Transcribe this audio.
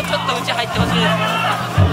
うちょっとうち入ってほしいです。